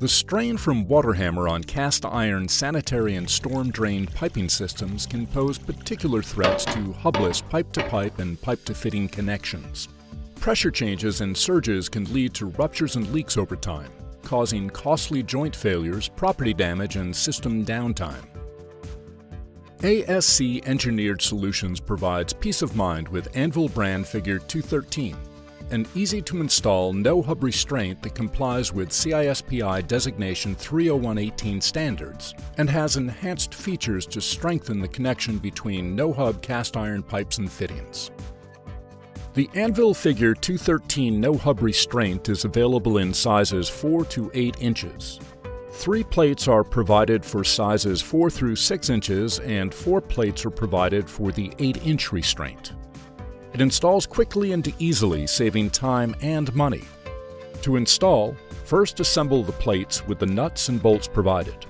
The strain from water hammer on cast iron sanitary and storm drain piping systems can pose particular threats to hubless pipe to pipe and pipe to fitting connections. Pressure changes and surges can lead to ruptures and leaks over time, causing costly joint failures, property damage, and system downtime. ASC Engineered Solutions provides peace of mind with Anvil brand figure 213 an easy-to-install no-hub restraint that complies with CISPI designation 30118 standards and has enhanced features to strengthen the connection between no-hub cast iron pipes and fittings. The Anvil Figure 213 no-hub restraint is available in sizes 4 to 8 inches. Three plates are provided for sizes 4 through 6 inches and four plates are provided for the 8-inch restraint. It installs quickly and easily, saving time and money. To install, first assemble the plates with the nuts and bolts provided.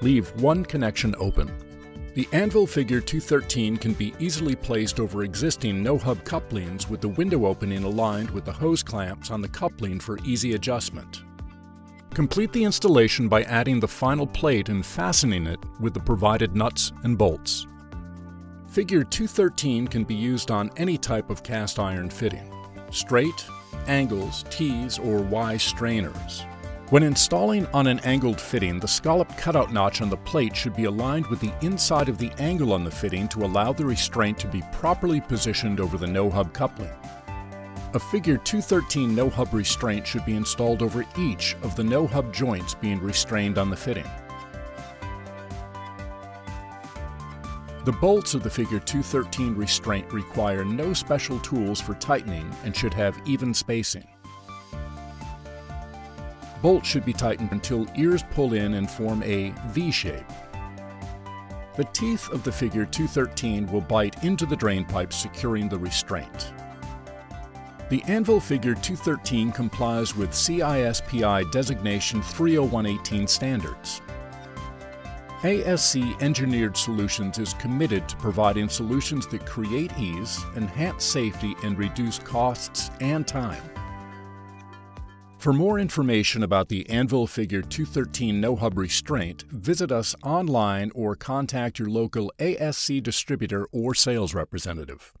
Leave one connection open. The Anvil Figure 213 can be easily placed over existing no-hub couplings with the window opening aligned with the hose clamps on the coupling for easy adjustment. Complete the installation by adding the final plate and fastening it with the provided nuts and bolts. Figure 213 can be used on any type of cast iron fitting, straight, angles, T's, or Y strainers. When installing on an angled fitting, the scallop cutout notch on the plate should be aligned with the inside of the angle on the fitting to allow the restraint to be properly positioned over the no-hub coupling. A figure 213 no-hub restraint should be installed over each of the no-hub joints being restrained on the fitting. The bolts of the Figure 213 restraint require no special tools for tightening and should have even spacing. Bolts should be tightened until ears pull in and form a V shape. The teeth of the Figure 213 will bite into the drain pipe securing the restraint. The Anvil Figure 213 complies with CISPI designation 30118 standards. ASC Engineered Solutions is committed to providing solutions that create ease, enhance safety, and reduce costs and time. For more information about the Anvil Figure 213 no-hub restraint, visit us online or contact your local ASC distributor or sales representative.